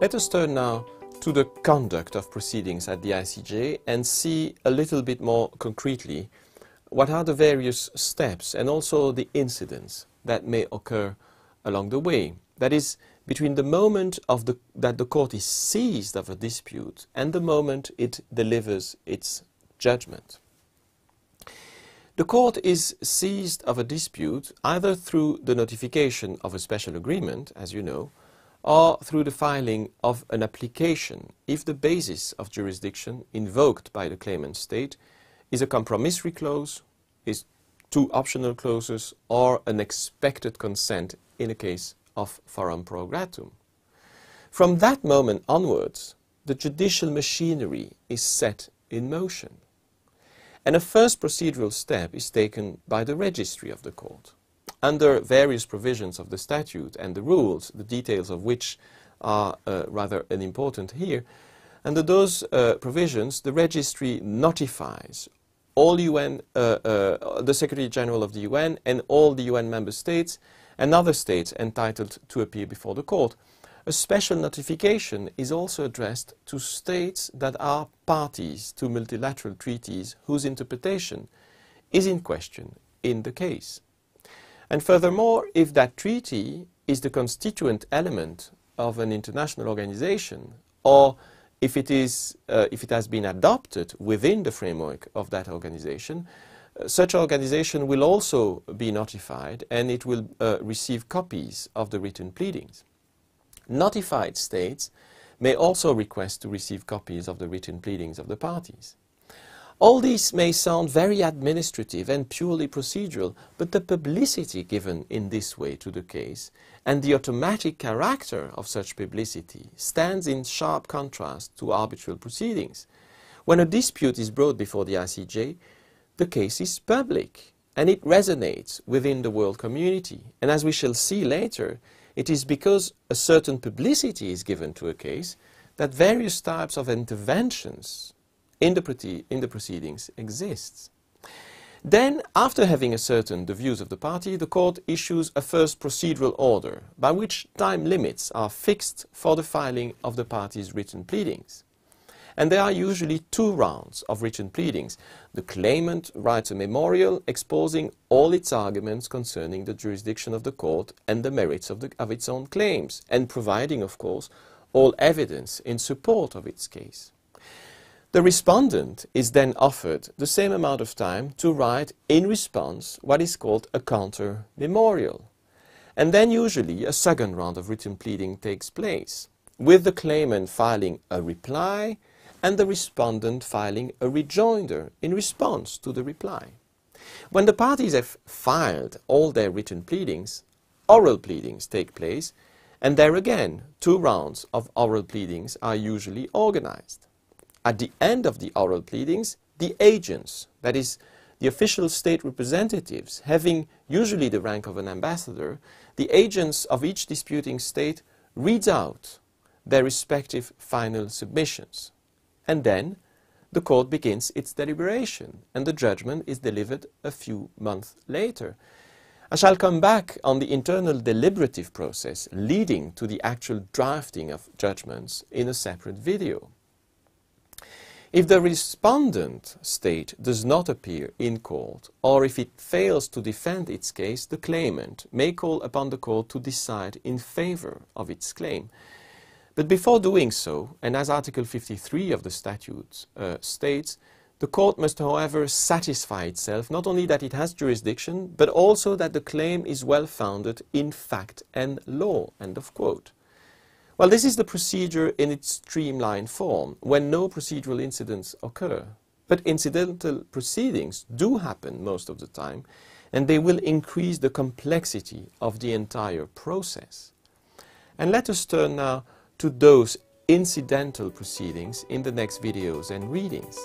Let us turn now to the conduct of proceedings at the ICJ and see a little bit more concretely what are the various steps and also the incidents that may occur along the way. That is, between the moment of the, that the court is seized of a dispute and the moment it delivers its judgment. The court is seized of a dispute either through the notification of a special agreement, as you know, or through the filing of an application if the basis of jurisdiction invoked by the claimant state is a compromissory clause, is two optional clauses, or an expected consent in a case of forum prorogatum. From that moment onwards, the judicial machinery is set in motion. And a first procedural step is taken by the registry of the court. Under various provisions of the statute and the rules, the details of which are uh, rather unimportant here, under those uh, provisions, the registry notifies all UN, uh, uh, the Secretary General of the UN and all the UN member states and other states entitled to appear before the court. A special notification is also addressed to states that are parties to multilateral treaties whose interpretation is in question in the case. And furthermore, if that treaty is the constituent element of an international organization, or if it, is, uh, if it has been adopted within the framework of that organization, uh, such organization will also be notified and it will uh, receive copies of the written pleadings. Notified states may also request to receive copies of the written pleadings of the parties. All these may sound very administrative and purely procedural, but the publicity given in this way to the case and the automatic character of such publicity stands in sharp contrast to arbitral proceedings. When a dispute is brought before the ICJ, the case is public and it resonates within the world community. And as we shall see later, it is because a certain publicity is given to a case that various types of interventions in the, in the proceedings exists. Then, after having ascertained the views of the party, the court issues a first procedural order, by which time limits are fixed for the filing of the party's written pleadings. And there are usually two rounds of written pleadings. The claimant writes a memorial exposing all its arguments concerning the jurisdiction of the court and the merits of, the, of its own claims, and providing, of course, all evidence in support of its case. The respondent is then offered the same amount of time to write in response what is called a counter memorial. And then usually a second round of written pleading takes place, with the claimant filing a reply and the respondent filing a rejoinder in response to the reply. When the parties have filed all their written pleadings, oral pleadings take place, and there again, two rounds of oral pleadings are usually organized. At the end of the oral pleadings, the agents, that is, the official state representatives, having usually the rank of an ambassador, the agents of each disputing state reads out their respective final submissions. And then the court begins its deliberation and the judgment is delivered a few months later. I shall come back on the internal deliberative process leading to the actual drafting of judgments in a separate video. If the respondent state does not appear in court, or if it fails to defend its case, the claimant may call upon the court to decide in favor of its claim. But before doing so, and as Article 53 of the statute uh, states, the court must, however, satisfy itself not only that it has jurisdiction, but also that the claim is well founded in fact and law. End of quote. Well, this is the procedure in its streamlined form, when no procedural incidents occur. But incidental proceedings do happen most of the time, and they will increase the complexity of the entire process. And let us turn now to those incidental proceedings in the next videos and readings.